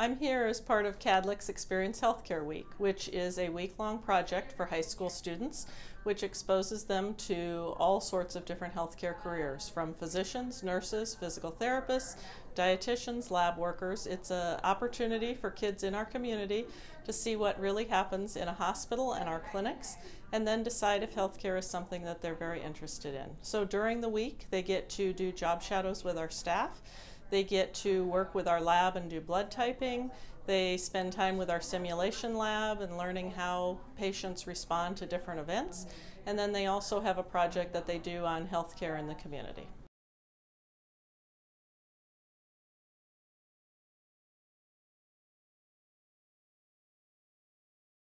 I'm here as part of Kadlec's Experience Healthcare Week, which is a week long project for high school students which exposes them to all sorts of different healthcare careers from physicians, nurses, physical therapists, dietitians, lab workers. It's an opportunity for kids in our community to see what really happens in a hospital and our clinics and then decide if healthcare is something that they're very interested in. So during the week, they get to do job shadows with our staff. They get to work with our lab and do blood typing. They spend time with our simulation lab and learning how patients respond to different events. And then they also have a project that they do on healthcare in the community.